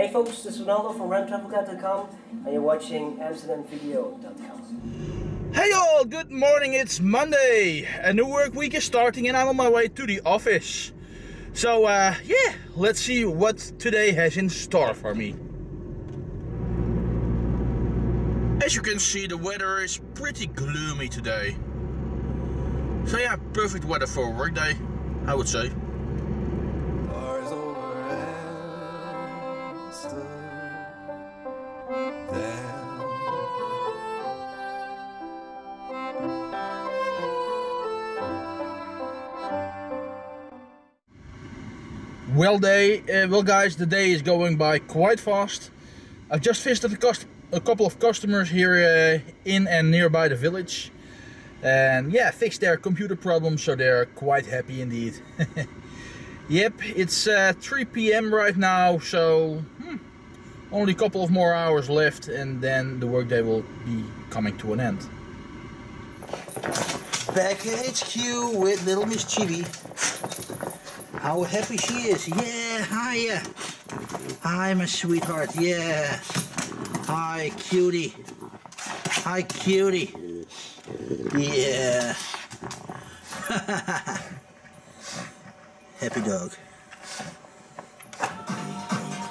Hey folks, this is Ronaldo from RenTravelGuide.com and you're watching AmsterdamVideo.com. Hey all, good morning, it's Monday. A new work week is starting and I'm on my way to the office. So uh, yeah, let's see what today has in store for me. As you can see, the weather is pretty gloomy today. So yeah, perfect weather for a work day, I would say. Well, day, uh, well, guys, the day is going by quite fast. I've just visited a, a couple of customers here uh, in and nearby the village, and yeah, fixed their computer problems, so they're quite happy indeed. yep, it's uh, 3 p.m. right now, so hmm, only a couple of more hours left, and then the workday will be coming to an end. Back at HQ with little Miss Chibi. How happy she is. Yeah, hiya. Hi, my sweetheart. Yeah. Hi, cutie. Hi, cutie. Yeah. happy dog.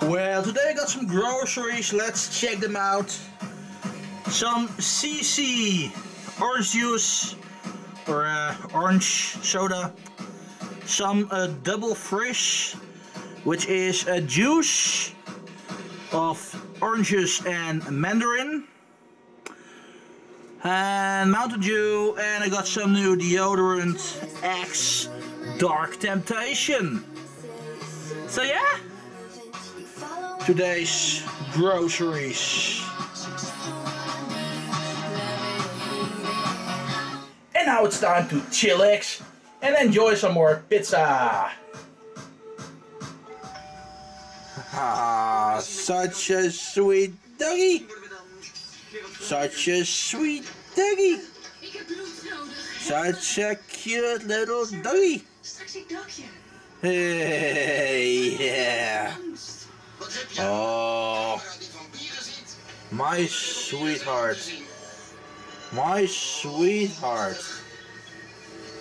Well, today I got some groceries. Let's check them out. Some Sisi orange juice or uh, orange soda some uh, double fresh, which is a juice of oranges and mandarin, and Mountain Dew, and I got some new deodorant Axe Dark Temptation. So yeah, today's groceries. And now it's time to chillax and enjoy some more pizza. Ah, such a sweet doggy. Such a sweet doggy. Such a cute little doggy. Hey, yeah. Oh, my sweetheart. My sweetheart.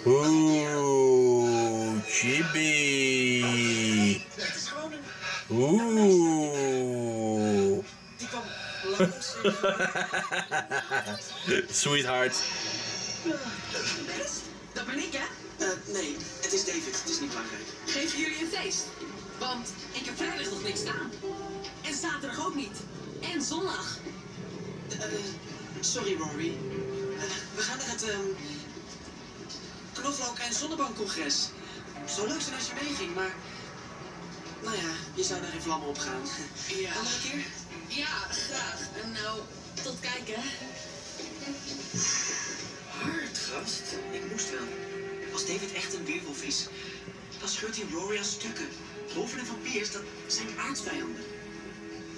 Ooh, chibi. Ooh. Sweetheart. Dat ben ik, hè? Eh, nee, het is David. Het is niet belangrijk. Geven jullie een feest? Want ik heb vrijdag nog niks staan. En zaterdag ook niet. En zondag. Eh, sorry, Rory. Eh, we gaan naar het ehm knoflook- en zonnebankcongres. Zou leuk zijn als je meeging, maar... Nou ja, je zou daar in vlammen op gaan. Ja. Andere keer? Ja, graag. En nou, tot kijken. Hard, gast. Ik moest wel. Als David echt een weerwolf is, dan scheurt hij Rory aan stukken. Wolven en vampiers, dat zijn aardsvijanden.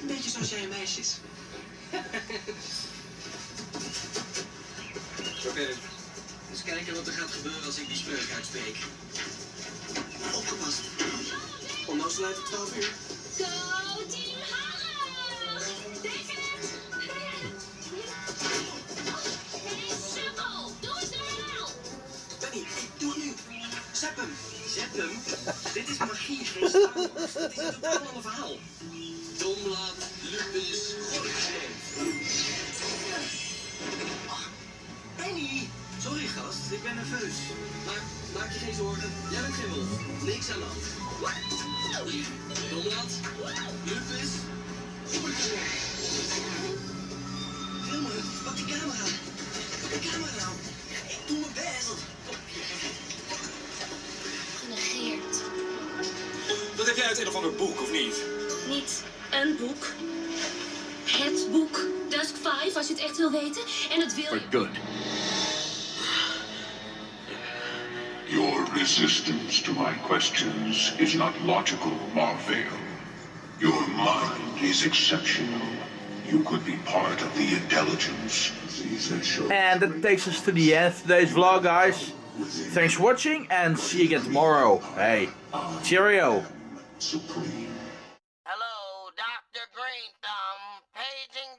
Een beetje zoals jij en meisjes. Oké, kijken wat er gaat gebeuren als ik die spreuk uitspreek. Opgepast. Onnozel uit 12 uur. Go Team sukkel! Doe normaal! Benny, ik doe het nu. Zet hem. Zet hem. Dit is magie, geen. Het is een totaal ander verhaal. Gast, ik ben nerveus. Maar maak je geen zorgen, jij bent geen wolf. Niks aan de hand. Gorgel. Film me, pak die camera. Pak de camera nou. Ik doe mijn best. Genegeerd. Wat heb jij uit een of ander boek, of niet? Niet een boek. Het boek. Dusk 5, als je het echt wil weten. En het wil... good. Your resistance to my questions is not logical, Marvale. Your mind is exceptional. You could be part of the intelligence. And that takes us to the end of today's vlog, guys. Thanks for watching and see you again tomorrow. Hey, cheerio. Supreme. Hello, Dr. Green Thumb. Paging Dr. Green Thumb.